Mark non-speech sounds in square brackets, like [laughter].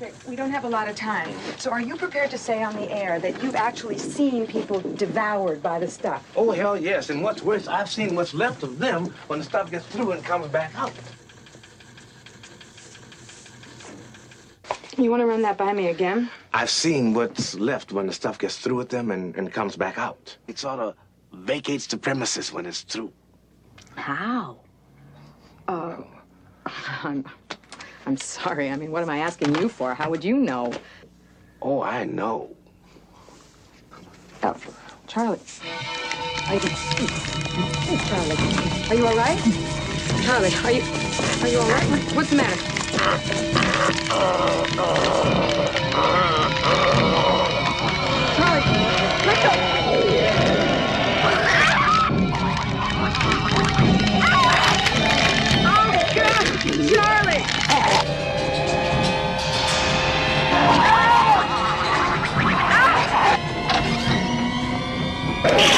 Rick, we don't have a lot of time. So are you prepared to say on the air that you've actually seen people devoured by the stuff? Oh, hell yes. And what's worse, I've seen what's left of them when the stuff gets through and comes back out. You want to run that by me again? I've seen what's left when the stuff gets through with them and, and comes back out. It sort of vacates the premises when it's through. How? Uh, [laughs] I'm, I'm sorry. I mean, what am I asking you for? How would you know? Oh, I know. Oh, Charlie. Are you, Charlie, are you all right? Charlie, are you, are you all right? What's the matter? Uh, uh, Oh!